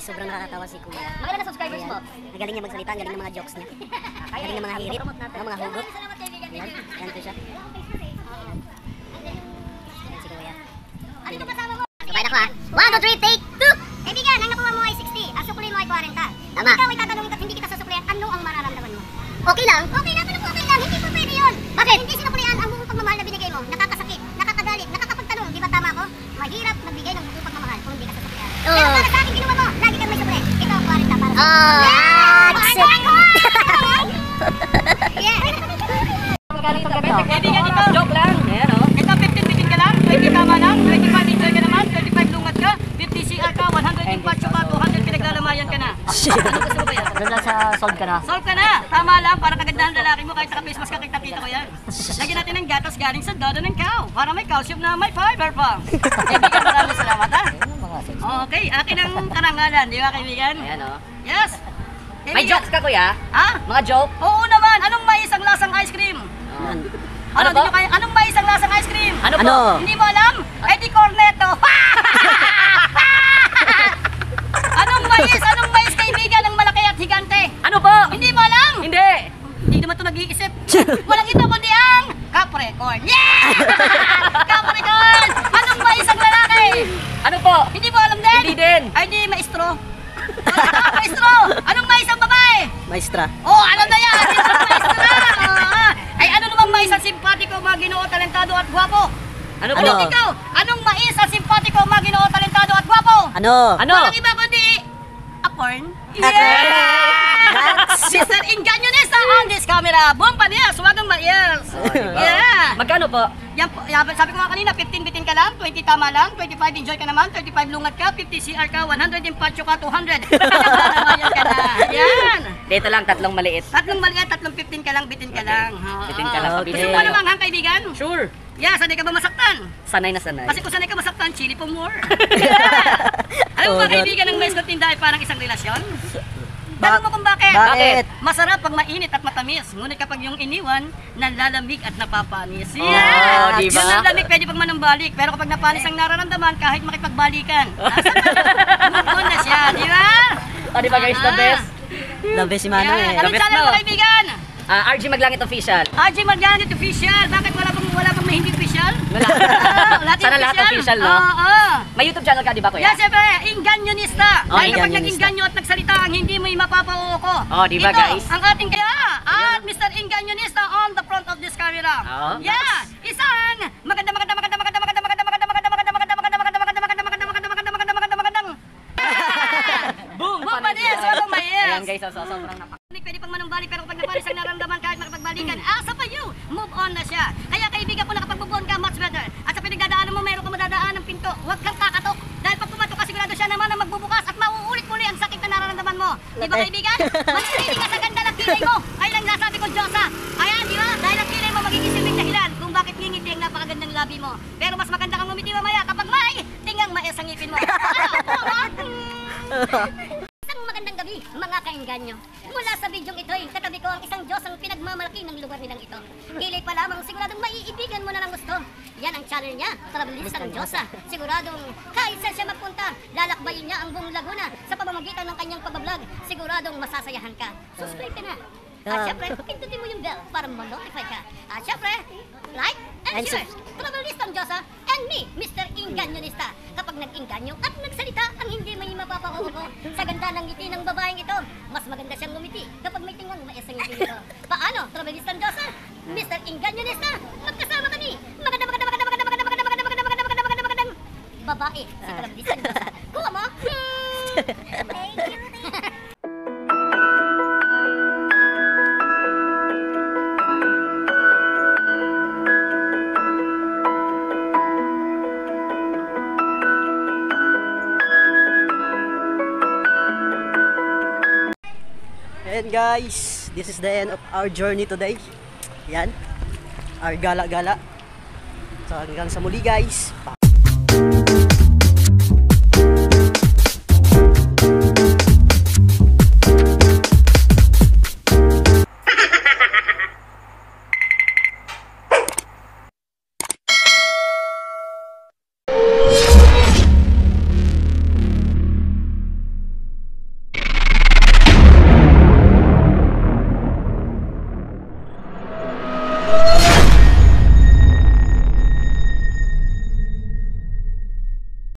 guys, sobrang nakakatawa si Kuya. Magkano na subscribers mo? Ang galing niya magsalita, ang galing ng mga jokes niya. Ang galing ng mga hirit, ng mga hugot. Salamat kaibigan. Yan, yan po siya. Yan si Kuya. Ano ba kasama mo? Sabay na ko ha. 1, 2, 3, take 2! Kaibigan, ang nakuha mo ay 60. Ang sukuliin mo ay 40. Tama. Ikaw ay tatanungin at hindi kita susuklian, ano ang mararamdaman mo? Okay lang? Okay lang, ano okay lang? Hindi po pwede yun. Bakit? Hindi sinuklian ang buong pagmamahal na ka, 100 yung patcho ka, 200 pinaglalamayan ka na. Ano gusto mo ba yan? Doon lang sa solve ka na. Solve ka na. Tama lang, para kagandahan lalaki mo, kahit naka-face mask ka, kita-kita ko yan. Lagyan natin ng gatas galing sa dodo ng cow, para may calcium na may fiber pa. Kaibigan, maraming salamat ha. Okay, akin ang karangalan, di ba kaibigan? Ayan o. Yes. May Kaibigan. jokes ka kuya? Ha? Mga joke? Oo naman, anong mais ang lasang ice cream? Ano Ano, kaya, anong mais ang lasang ice cream? Ano? Ano? Hindi mo alam? Eh di corneto. anong mais? Anong mais kaibigan ng malaki at higante? Ano po? Hindi mo alam? Hindi! Hindi ito nag-iisip. Walang ito kundi ang Capricorn. Yeah! Capricorn! Anong mais ang lalaki? Ano po? Hindi mo alam din? Hindi din. Ay, di, maestro. Maestro! Anong mais ang babae? Maestra. Oh, alam na yan! Maestra! Ay, ano namang mais ang simpatiko, maginoo, talentado at gwapo? Ano po? Anong ikaw? Anong mais ang simpatiko, maginoo, talentado at gwapo? Ano? Ano? Walang iba kundi a porn. Yeah! Mr. Inganionista on this camera. Boom pa niya, suwagang ma-ears. Yeah! Magkano po? Yan po, yan, sabi ko nga kanina, 15 bitin ka lang, 20 tama lang, 25 enjoy ka naman, 35 lungat ka, 50 CR ka, 100 yung patcho ka, 200. Yan ka na. Yan! Dito lang, tatlong maliit. Tatlong maliit, tatlong 15 ka lang, bitin ka lang. Oo. Bitin ka lang, Okay. Gusto mo naman ha, kaibigan? Sure. Yeah, sanay ka ba masaktan? Sanay na sanay. Kasi kung sanay ka masaktan, chili for more. Alam mo ba, Oh, kaibigan ng mascot tinda ay parang isang relasyon? Tanong mo kung bakit? Bakit? Masarap pag mainit at matamis. Ngunit kapag yung iniwan, nalalamig at napapanis. Oh, Yeah! di ba? Yung nalalamig pwede pag manumbalik. Pero kapag napanis ang nararamdaman, kahit makipagbalikan. Move on na siya, di ba? O, di ba guys, the Ah. best? The best si Manong Yeah. eh. Anong channel mo. kaibigan? Ah, RG Maglangit Official. RJ Marganit official. Bakit wala pang wala pang hindi official? Wala. Ah, Sana lahat official, no? Oo. oo. May YouTube channel ka, di ba kuya? Yan, siyempre, inganyonista. Oh, Dahil kapag nag-inganyo at nagsalita, ang hindi mo mapapauko. Oh, di ba, Ito, guys? ang ating kaya, at Mr. Inganyonista on the front of this camera. Oh. Yeah, isang maganda, maganda, maganda, maganda, maganda, maganda, maganda, maganda, maganda, maganda, maganda, maganda, maganda, maganda, maganda, maganda, maganda, maganda, maganda. Boom! Boom pa din, so my ears. Ayan guys, so, so, sobrang napak... Pwede pang manumbalik pero kapag napalis ang naramdaman kahit makapagbalikan, asa pa you, move on na siya. Kaya kaibigan ko nakapag-move on ka, much better. At sa pinagdadaanan mo, meron ka madadaan ng pinto. Huwag kang kakatok. Dahil pag pumatok ka, sigurado siya naman ang magbubukas at mauulit muli ang sakit na nararamdaman mo. Di ba Eh. kaibigan? Manatili ka sa ganda ng kilay lang nasabi ko, Diyosa. Ayan, di ba? Dahil ang kilay mo magiging silbing dahilan kung bakit ngingiti ang napakagandang labi mo. Pero mas maganda kang ngumiti mamaya kapag may tingang maes ang ngipin mo. Isang magandang gabi, mga kainganyo. Mula sa bidyong ito ay katabi ko ang isang Diyos ang pinagmamalaki ng lugar nilang ito. Hilay pa lamang siguradong maiibigan mo na ng gusto. Yan ang channel niya, Travelistang Diyosa. Siguradong kahit saan siya magpunta, lalakbayin niya ang buong Laguna sa pamamagitan ng kanyang pagbablog. Siguradong masasayahan ka. Subscribe ka na. At Ah. syempre, pindutin mo yung bell para ma-notify ka. At syempre, like and, And share. Travelistang Diyosa and me, Mr. Inganyonista. Kapag nag-inganyo at nagsalita, ang hindi may mapapakuko sa ganda ng ngiti ng babaeng ito, mas maganda siyang ngumiti kapag may tingang mais ang ngiti nito. Paano, Travelistang Diyosa? Mr. Inganyonista, magkasama kami. Maganda, maganda, maganda, maganda, maganda, maganda, maganda, maganda, maganda, maganda, maganda, magandang babae si Travelistang Diyosa. Kuha mo? And guys, this is the end of our journey today. Yan. Our gala-gala. So hanggang sa muli guys.